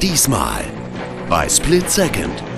Diesmal bei Split Second.